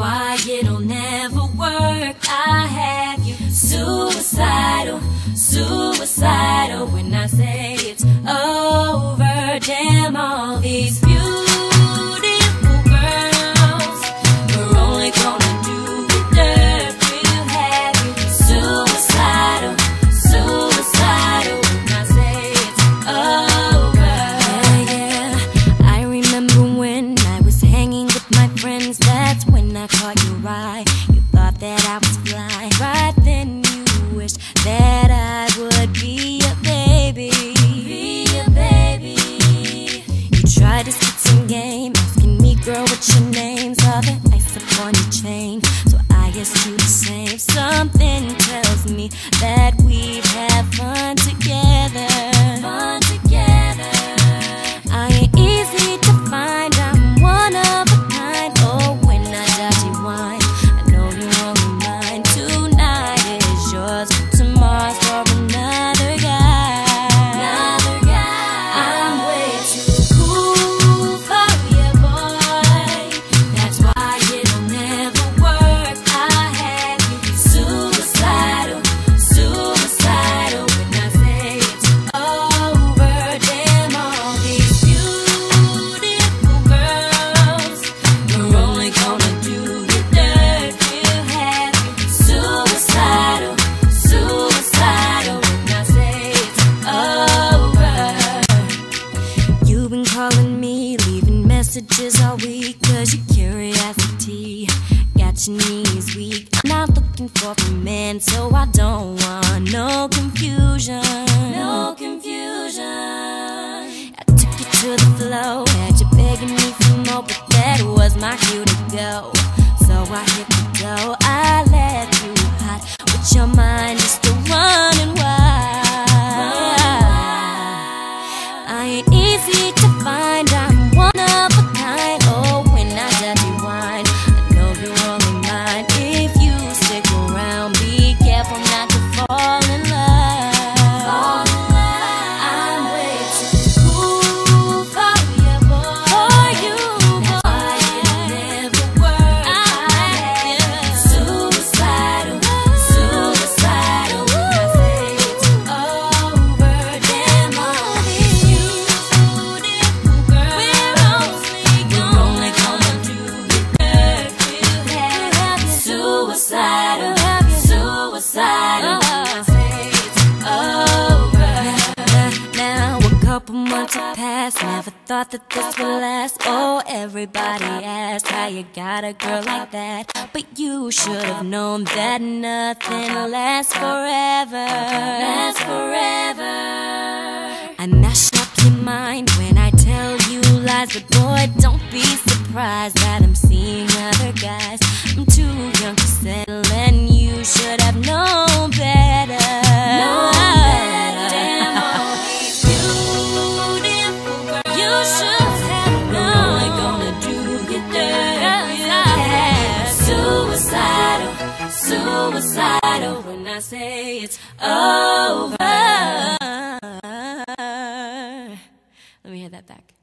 why it'll never work. I have you suicidal, suicidal when I say it's over. Damn all these. Hanging with my friends. That's when I caught your eye. You thought that I was fly. Right then you wished that I would be a baby. Be a baby. You tried to spit some game, asking me, girl, what's your name? Saw the ice upon your chain, so I asked you the same. Something tells me that we'd calling me, leaving messages all week, cause your curiosity got your knees weak. I'm not looking for a man, so I don't want no confusion. No confusion. I took you to the flow, had you begging me for more, but that was my cue to go. So I hit the go, I left you hot with your mind just a running wild. I ain't easy thought that this would last. Oh, everybody asked how you got a girl like that. But you should have known that nothing lasts forever. Lasts forever. I mash up your mind when I tell you lies, but boy, don't be surprised that I'm seeing other guys. I'm too young to settle, and you should have known I say it's over. Let me hear that back.